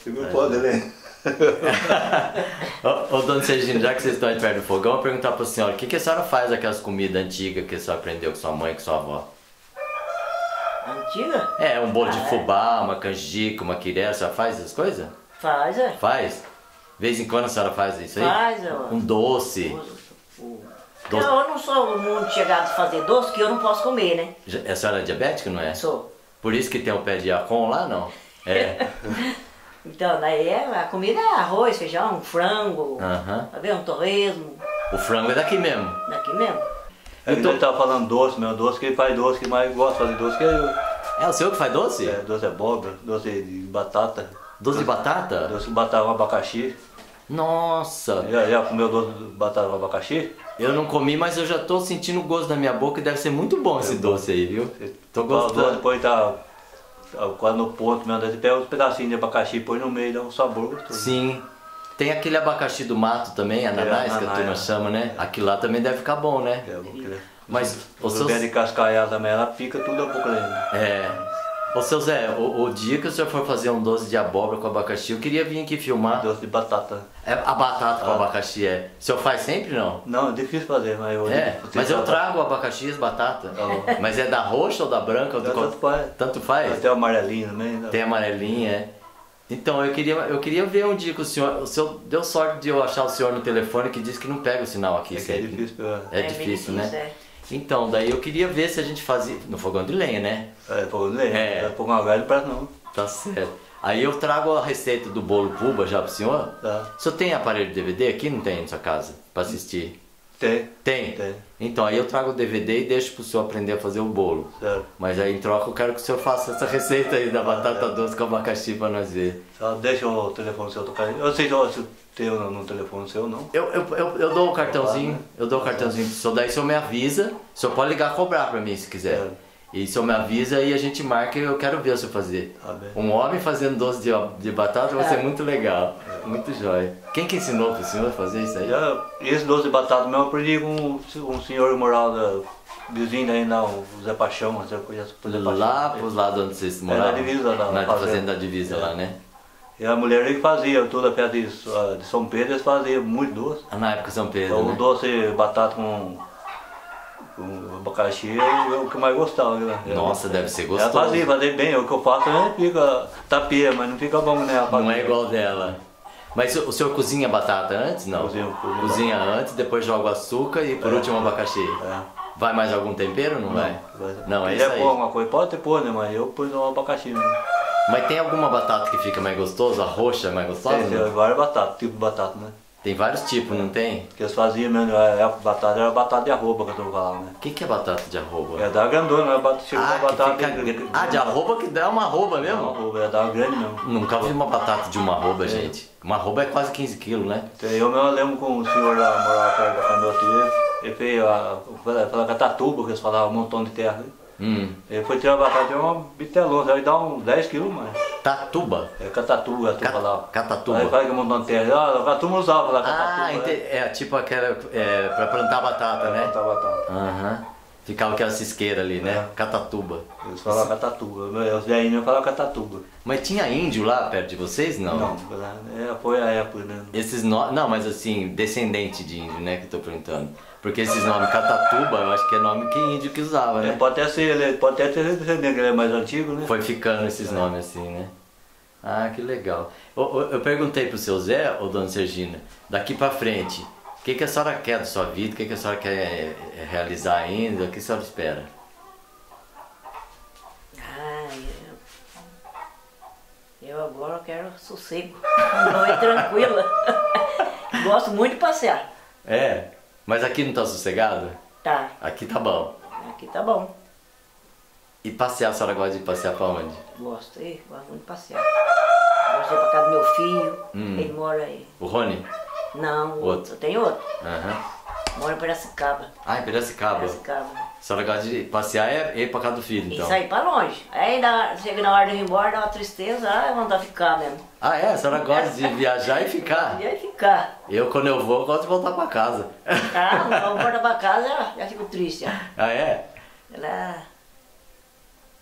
Segura o pau dele. Ô, ô dona Sergina, já que vocês estão perto do fogão, eu vou perguntar pra senhora, o que, que a senhora faz aquelas comidas antigas que a senhora aprendeu com sua mãe e com sua avó? Antiga? É, um bolo de Ah, é. fubá, uma canjica, uma quiré, a senhora faz essas coisas? Faz, é. Faz? De vez em quando a senhora faz isso aí? Faz, ó. Um doce. Doce. Eu não sou muito chegado a fazer doce, que eu não posso comer, né? A senhora é diabética, não é? Sou. Por isso que tem o pé de acon lá, não? É. Então, daí é, a comida é arroz, feijão, frango, Aham. tá vendo? Um torresmo, O frango é daqui mesmo. daqui mesmo. Ele tô- tava falando doce, meu doce, que ele faz doce, que mais gosta de fazer doce, que é, É o senhor que faz doce? é doce de abóbora, doce de batata, Doce de batata? doce de batata com abacaxi. Nossa! Já, já comeu doce de batata com abacaxi? Eu não comi, mas eu já tô sentindo o gosto na minha boca e deve ser muito bom esse doce aí, viu? Tô gostando. Depois tá, quase no ponto mesmo, você pega uns pedacinhos de abacaxi e põe no meio, dá um sabor gostoso. Sim. Tem aquele abacaxi do mato também, ananás, que a turma é. chama, né? Aquilo lá também deve ficar bom, né? É, porque Mas o os seu de cascaiada também, ela pica tudo a boca dele. É. Ô seu Zé, o, o dia que o senhor for fazer um doce de abóbora com abacaxi, eu queria vir aqui filmar. Doce de batata. É, a batata com Ah. abacaxi é. O senhor faz sempre não? Não, é difícil fazer, mas eu... É, mas eu trago o abacaxi e as batatas. Tá. Mas é da roxa ou da branca? Ou do Tanto faz. Tanto faz? Até o amarelinho também. né? Tem amarelinha, é. Então, eu queria, eu queria ver um dia que o senhor. O senhor deu sorte de eu achar o senhor no telefone que disse que não pega o sinal aqui É que é difícil pegar. É, bem difícil, né? é. Então, daí eu queria ver se a gente fazia. No fogão de lenha, né? É, pô, nem. É. É. Pôr uma velha não. Tá certo. Aí eu trago a receita do bolo puba já pro senhor. Tá. O senhor tem aparelho de DVD aqui? Não tem na sua casa? Pra assistir? Tem. Tem? Tem. Então, aí eu trago o DVD e deixo pro senhor aprender a fazer o bolo. Certo. Mas aí em troca eu quero que o senhor faça essa receita aí da batata doce com abacaxi pra nós ver. Só deixa o telefone seu tocar. Eu sei se eu se eu tenho no, no telefone seu não. Eu, eu, eu, eu dou o cartãozinho, eu dou o cartãozinho pro senhor, daí o senhor me avisa, o senhor pode ligar e cobrar pra mim se quiser. É. E o senhor me avisa e a gente marca e eu quero ver o senhor fazer. Tá bem. Um homem fazendo doce de, de batata vai ser muito legal, muito jóia. Quem que ensinou pro senhor a fazer isso aí? Já, esse doce de batata mesmo eu aprendi com um, senhor moral da vizinho aí, não, o Zé Paixão, você conhece o Zé Paixão? Lá pros lados onde vocês moravam? É, na divisa lá, Na na fazenda. fazenda da divisa É. lá, né? E a mulher que fazia, toda a festa de, de São Pedro, eles faziam muito doce. Ah, Na época de São Pedro, Então o né? doce batata com, com abacaxi é o que eu mais gostava. Né? Nossa, deve ser Ela gostoso. fazia, fazia bem, o que eu faço é fica tapia, mas não fica bom né? ela Não é igual dela. Mas o senhor cozinha batata antes? Não. Cozinho, cozinho. Cozinha antes, depois joga o açúcar e por É. último o abacaxi. É. Vai mais algum tempero ou não vai? Não, é isso aí. alguma coisa, pode ter pôr, né? Mas eu pus no abacaxi mesmo. Mas tem alguma batata que fica mais gostosa? A roxa é mais gostosa? Tem, tem várias batatas, tipo de batata, né? Tem vários tipos, não tem? Que eles faziam mesmo, a a batata era batata de arroba que eu tô falando, né? O que, que é batata de arroba? É da grandona? Bat- chega ah, uma batata fica... de- ah, de arroba que dá uma arroba mesmo? arroba, é da grande mesmo. Nunca vi uma batata de uma arroba, gente. Uma arroba é quase 15 quilos, né? Eu mesmo lembro com o senhor lá, morava perto da tio, ele fez a, a catatuba, que eles falavam, um montão de terra. Hum. Ele foi tirar batata, deu uma bitelona, aí dá uns 10 quilos mais. Tatuba. É catatuba, a Cat- lá. catatuba. Aí faz que um montão de terra, ah, a turma usava lá catatuba. Ah, né? ente- é tipo aquela. É, pra plantar batata, né? Plantar batata. Aham. Ficava aquela cisqueira ali, né? É. Catatuba. Eles falavam catatuba, os velhinhos falavam catatuba. Mas tinha índio lá perto de vocês? Não. Não, é, foi a época, né? Esses no... Não, mas assim, descendente de índio, né? Que eu tô perguntando. Porque esses nomes Catatuba, eu acho que é nome que índio que usava, É, né? pode até ser, ele pode até que ele é mais antigo, né? Foi ficando esses nomes assim, né? Ah, que legal. Eu, eu- eu perguntei pro seu Zé, ou dona Sergina, daqui pra frente, o que, que a senhora quer da sua vida? O que, que a senhora quer é, realizar ainda? O que a senhora espera? Ai, eu, eu agora quero sossego, noite tranquila. Gosto muito de passear. É, mas aqui não tá sossegado? Tá, Aqui tá bom. aqui tá bom. E passear, a senhora gosta de passear pra onde? Gosto, eh, gosto muito de passear. Gosto de ir pra casa do meu filho, Hum. ele mora aí. O Rony? Não, Outro. outro. tem outro. Aham. Mora em Piracicaba. Ah, em Piracicaba. Piracicaba. A senhora gosta de passear é ir pra casa do filho, E então. sair pra longe. Aí dá, chega na hora de ir embora, dá uma tristeza, ah, é vontade de ficar mesmo. Ah, é? A senhora gosta de viajar e ficar? E aí ficar. Eu, quando eu vou, gosto de voltar pra casa. Ah, não volta pra casa, já, fico triste. Ah, é? Ela...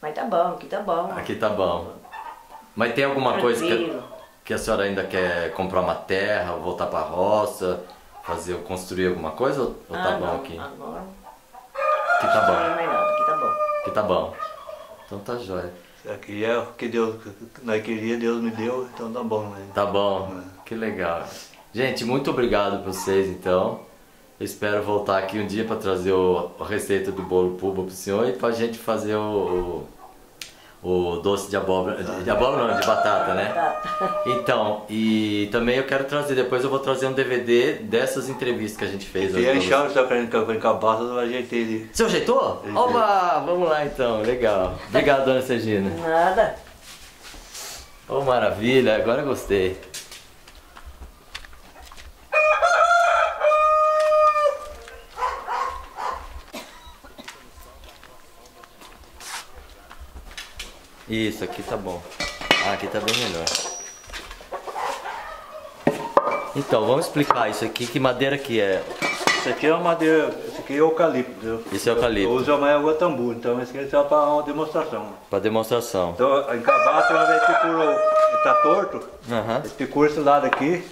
Mas tá bom, aqui tá bom. Aqui tá bom. Mas tem alguma coisa que, Tranquilo. que a senhora ainda quer comprar uma terra, voltar pra roça, fazer, construir alguma coisa ou, ou tá Ah, bom não, aqui? Agora Aqui tá não bom. tem mais nada, aqui tá bom. Aqui tá bom. Então tá jóia. Aqui é o que Deus, nós queria, Deus me deu, então tá bom, né? Tá bom. Que legal. Gente, muito obrigado pra vocês então. Eu espero voltar aqui um dia pra trazer o, a receita do bolo puba pro senhor e pra gente fazer o, o, o doce de abóbora. De, de abóbora não, de batata, né? Então, e também eu quero trazer, depois eu vou trazer um DVD dessas entrevistas que a gente fez. Se hoje pra ele chama, só querendo que eu eu ajeitei ele. Você ajeitou? Oba, vamos lá então, legal. Obrigado, dona Sergina. Nada. Ô, maravilha, agora eu gostei. Isso, aqui tá bom. Ah, aqui tá bem melhor. Então, vamos explicar isso aqui. Que madeira que é? Isso aqui é uma madeira, isso aqui é eucalipto? Isso é eucalipto. Eu uso mais guatambu, então esse aqui é só para uma demonstração. Pra demonstração. Então, em cabaço, uma vez que ele tá torto, ele procura esse lado aqui,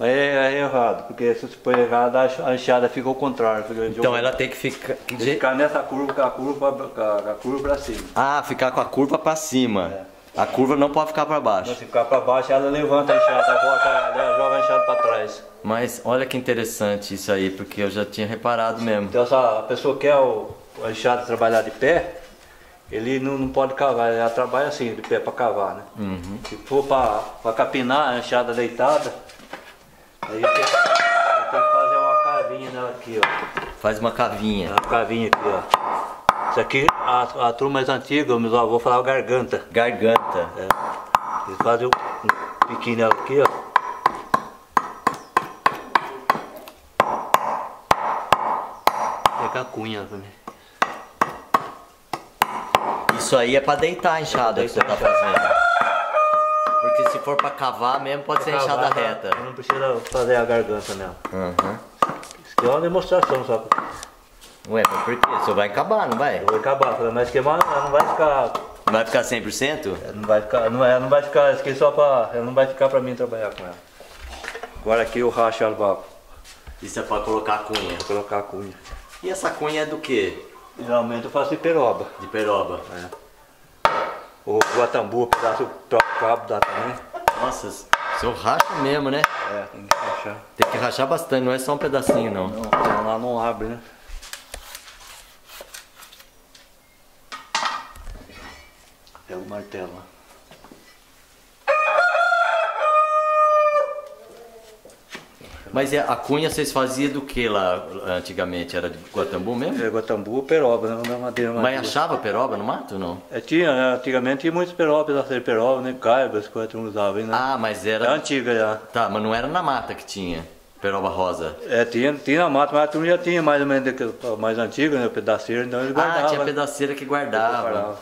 é, é errado, porque se põe errado, a enxada fica ao contrário. Fica Então ela tem que ficar. Que ficar nessa curva, com a curva, com a, curva pra cima. Ah, ficar com a curva pra cima. A curva não pode ficar pra Então, baixo. se ficar pra baixo, ela levanta a enxada, volta, ela joga a enxada pra trás. Mas olha que interessante isso aí, porque eu já tinha reparado mesmo. Então, se a pessoa quer o, a enxada trabalhar de pé, ele não, não pode cavar, ela trabalha assim, de pé pra cavar, né? Uhum. Se for pra capinar, a enxada deitada, aí tem, tem que fazer uma cavinha nela aqui, ó. Faz uma cavinha. Uma cavinha aqui, ó. Isso aqui, a, a turma mais antiga, meus avós falavam garganta. Garganta. É. Eles fazem um, piquinho nela aqui, ó. Pega a cunha também. Isso aí é pra deitar a enxada que você tá fazendo. For pra cavar mesmo, pode ser enxada Cavar, reta. Não precisa fazer a garganta nela. Uhum. Isso aqui é uma demonstração só. Ué, mas por quê? Você vai acabar, não vai? Vou acabar, mas queimar ela não vai ficar. Não vai ficar 100%? Ela não vai ficar. Não, ela não vai ficar. Isso aqui é só pra. Ela não vai ficar pra mim trabalhar com ela. Agora aqui eu racho ela pra, Isso é pra colocar a cunha. pra colocar a cunha. E essa cunha é do quê? Geralmente eu faço de peroba. De peroba. O guatambu, pedaço do cabo dá também. Nossa, seu racha mesmo, né? É, tem que rachar. Tem que rachar bastante, não é só um pedacinho não. Não, lá não abre, né? Pega o martelo Mas é- a cunha vocês faziam do que lá antigamente? Era de Guatambu mesmo? É guatambu ou peroba, né? Não é madeira Mas madeira. achava peroba no mato ou não? É, tinha, né? antigamente tinha muitos perobas, pedaços de peroba, né? Caibas, coisas que não usavam, né? Ah, mas É era. antiga já. Tá, mas não era na mata que tinha. Peroba rosa. É, tinha, tinha na mata, mas a turma já tinha mais ou menos mais antiga, né? O pedaceiro, então eles guardavam. Ah, tinha pedaceira que guardava. Guardava.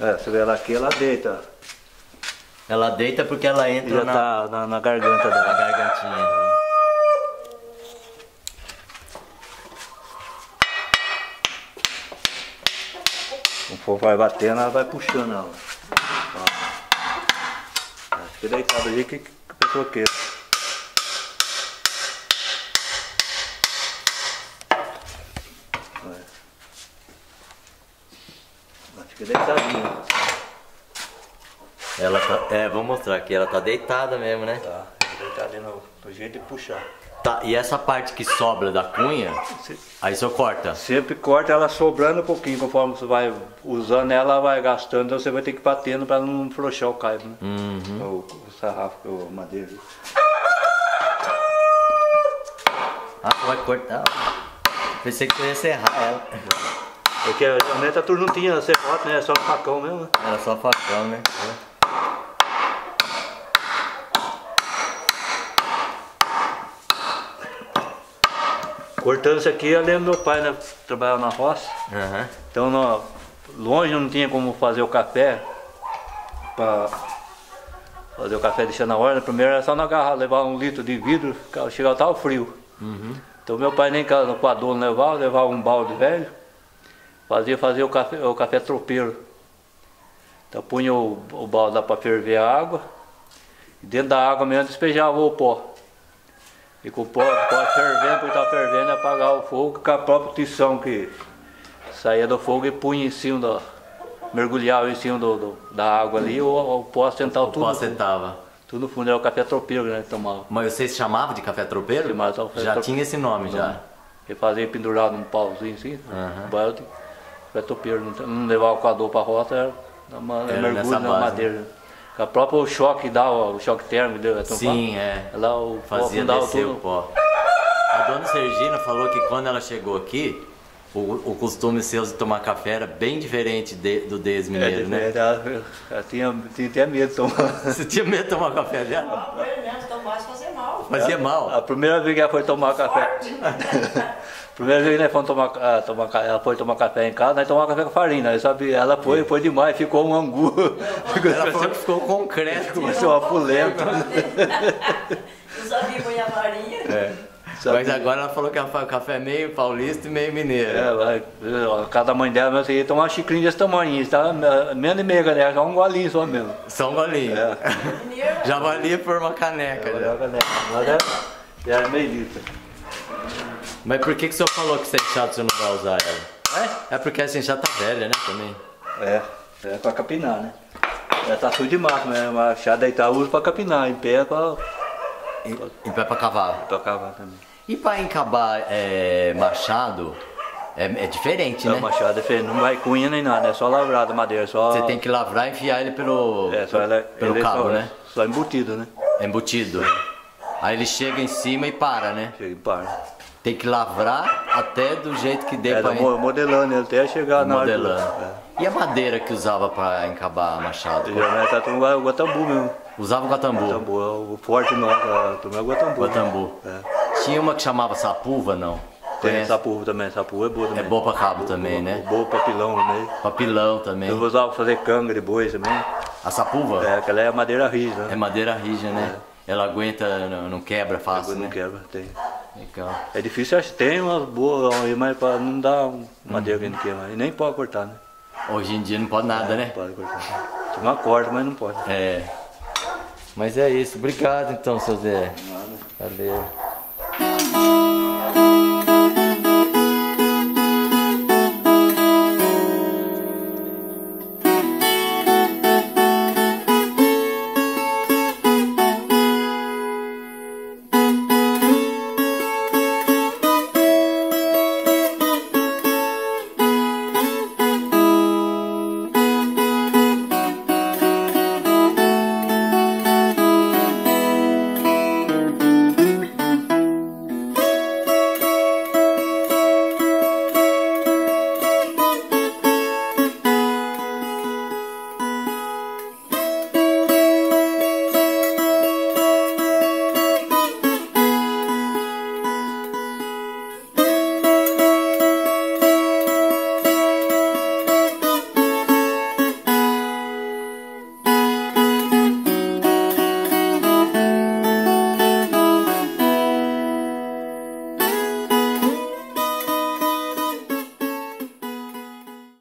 É, você vê ela aqui, ela deita. Ela deita porque ela entra na, tá na, na garganta na dela. gargantinha. Fogo vai batendo, ela vai puxando ela. Ó. Fica deitado ali que, que a pessoa queira. Ela fica deitadinha. Ela tá. É, vamos mostrar aqui. Ela tá deitada mesmo, né? Tá, fica deitadinha no, no jeito de puxar. Tá, e essa parte que sobra da cunha, aí só corta. Sempre corta ela sobrando um pouquinho, conforme você vai usando ela, vai gastando, então você vai ter que ir batendo para não frouxar o caibo, né? Uhum. O, o sarrafo, o madeira. Ah, você vai cortar. Pensei que você ia serrar ela. Porque a turma não tinha serrote, né? Só facão mesmo. né? Era só facão, né? Cortando isso aqui, eu lembro meu pai, né? Trabalhava na roça. Aham. Então, longe não tinha como fazer o café. Pra fazer o café deixando na hora. Primeiro era só na garrafa, levar um litro de vidro, chegava tava frio. Então meu pai nem no não levava, levava um balde velho, fazia fazer o café, o café tropeiro. Então punha o, o balde lá para ferver a água, e dentro da água mesmo despejava o pó. E com o pó, o pó fervendo, porque estava fervendo, apagava o fogo com a própria tição que saía do fogo e punha em cima da. mergulhava em cima do, do- da água ali, o, o pó sentava tudo, Pó no fundo, sentava. tudo no fundo, era o café tropeiro né, que tomava. Mas vocês chamavam de café tropeiro? Chamava café Já tropeiro. tinha esse nome já. Ele fazia pendurado num pauzinho assim, Aham. um balde, café tropeiro, não, não levava o coador para roça, era, na ma- Era mergulho na base, né? madeira. Com a própria choque que dá, o choque térmico, deu, então, Sim, é. Lá o pó Fazia afundava descer o pó. A dona Sergina falou que quando ela chegou aqui, o, o costume seu de tomar café era bem diferente de- do deles É, mineiro, né? diferente, ela, ela tinha, tinha até medo de tomar. Você tinha medo de tomar café dela? Não, então basta fazer mal. Fazia mal. A primeira vez que ela foi tomar café. primeira vez que nós fomos tomar, ah, tomar, ela foi tomar café em casa, nós tomamos café com farinha. Aí, sabe, ela foi, foi demais, ficou um angu. Ela falou que ficou concreto. Começou uma polenta. Eu sabia pôr a farinha. É. Mas agora ela falou que ela faz café meio paulista e meio mineiro. É, vai, a casa da mãe dela, mas ia tomar uma xicrinha desse tamanho, tá? Menos de meia, né? Só um golinho só mesmo. Só um golinho. Já valia por uma caneca. já. Né? Mas é, já é meio litro. Mas por que, que o senhor falou que é chato você não vai usar ela? É porque assim já tá velha, né? Também. É, é pra capinar, né? Já tá tudo de né? Mas chá deitar eu uso pra capinar, em pé é pra, E, e pé pra cavalo. pra cavar também. E pra encabar é, machado é, é diferente, É, né? machado é diferente, não vai cunha nem nada, é só lavrada a madeira, só. Você tem que lavrar e enfiar ele pelo, É, só ela, pelo é cabo, só, né? Só embutido, né? Embutido. Aí ele chega em cima e para, né? Chega e para. Tem que lavrar até do jeito que dê É, pra mo- modelando até chegar na modelando. É. E a madeira que usava pra encabar machado? Geralmente tá tudo o guatambu mesmo. Usava o guatambu. Guatambu, é o forte não, a turma é o guatambu. Guatambu. É. Tinha uma que chamava sapuva, não? Tem Conhece? sapu também, sapu é boa também. É boa pra cabo também, né? Boa pra pilão também. Papilão também. Eu usava pra fazer canga de boi também. A sapuva É, aquela é madeira é né? madeira rígida, né? Ela aguenta, não, não quebra fácil, não né? quebra, tem. Legal. É difícil, acho que tem umas boas aí, mas pra não dar um- Uhum. madeira que não queima. E nem pode cortar, né? Hoje em dia não pode nada, né? Pode cortar. Tem uma corda, mas não pode. É. Mas é isso. Obrigado então, seu Zé. Valeu.